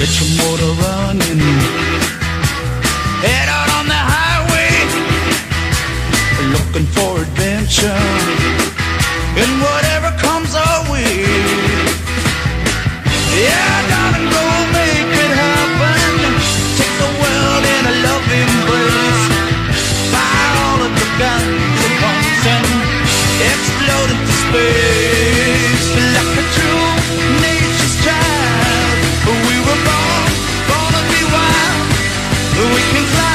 motor running. Head out on the highway, looking for adventure. And whatever comes our way. Yeah, darling, go make it happen. Take the world in a loving embrace. Fire all of the guns at once and explode into space. Cause I